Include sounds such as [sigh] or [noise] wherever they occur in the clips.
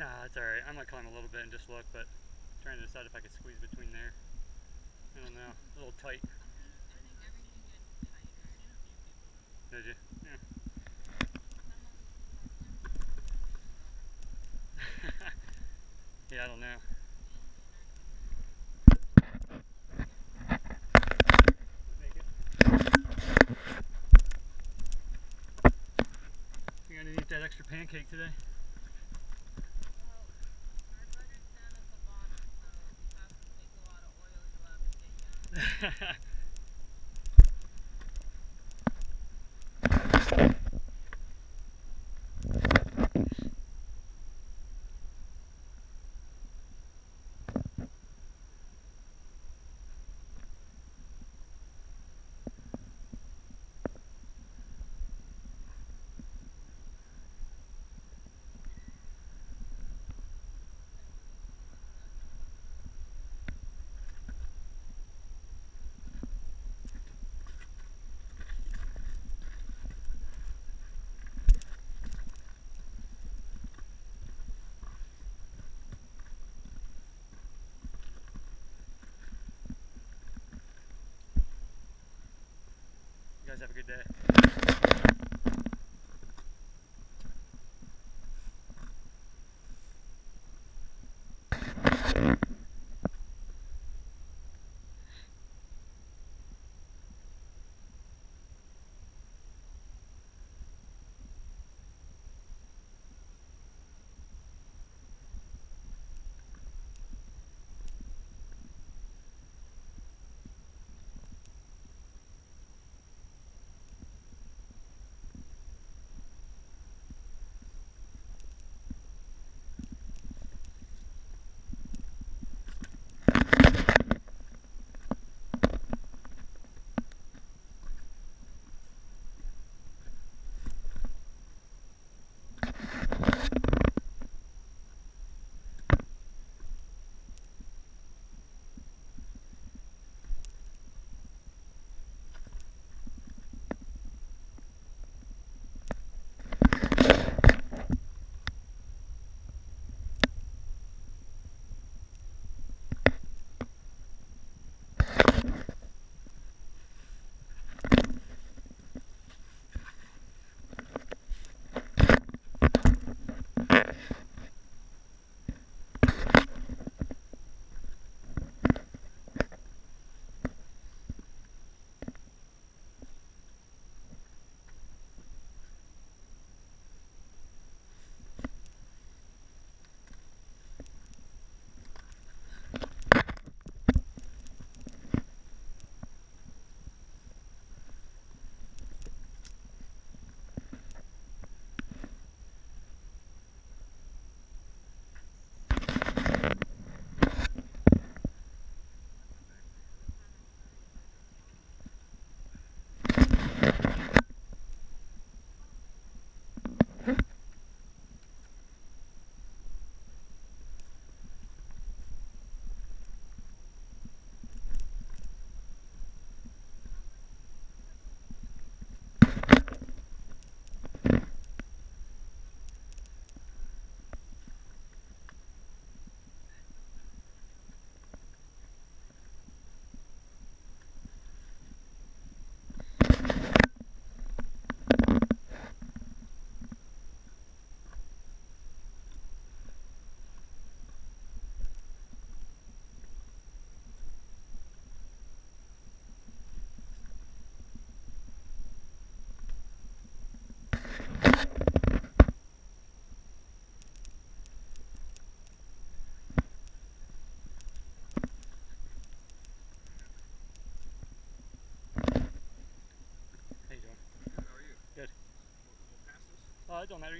Nah, it's alright. I might climb a little bit and just look, but trying to decide if I could squeeze between there. I don't know. A little tight. Did you? Yeah. [laughs] yeah, I don't know. Think I to eat that extra pancake today? You [laughs] guys have a good day.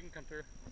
You can come through.